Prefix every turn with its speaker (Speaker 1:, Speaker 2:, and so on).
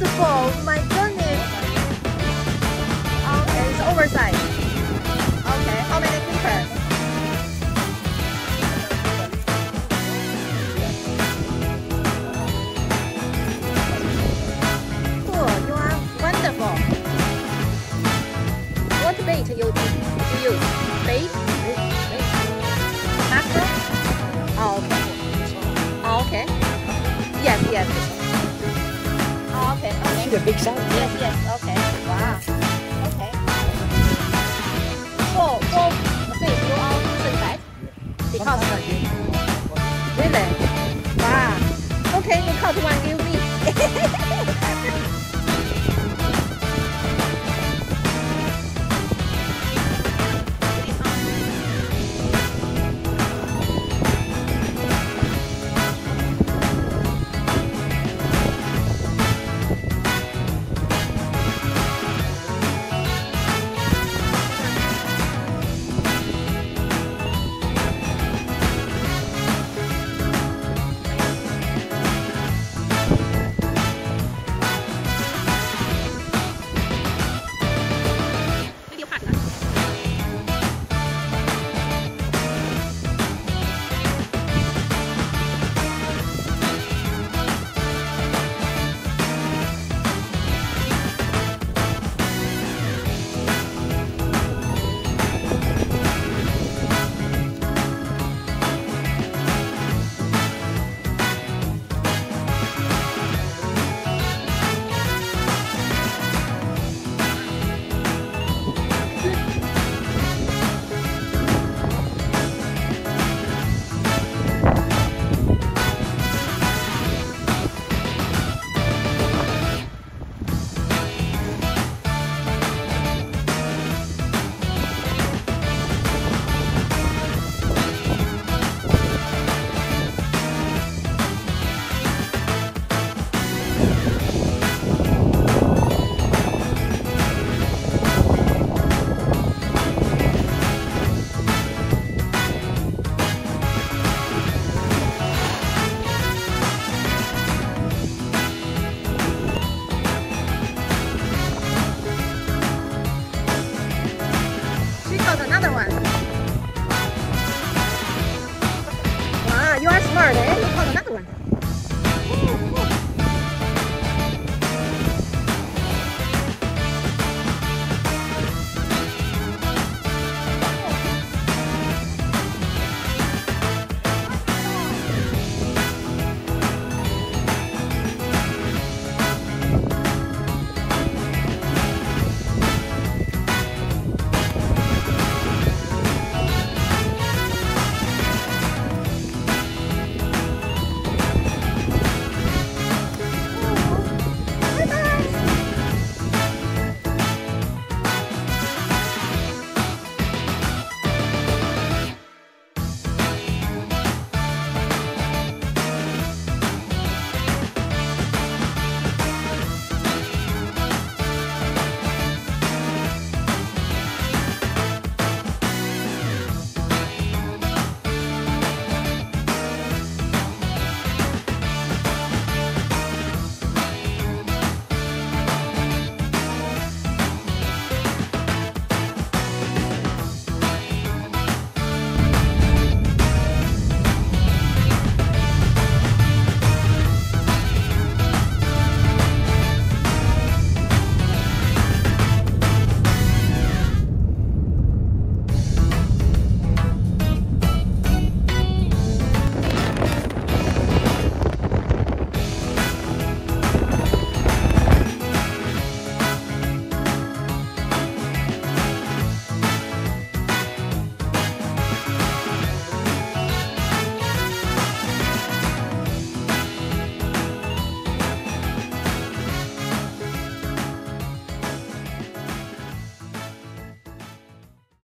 Speaker 1: the ball, my see the big
Speaker 2: sign?
Speaker 1: Yes, yes, okay. Wow. Okay. you for they go out inside? Because... Really? Wow. Okay, you caught one new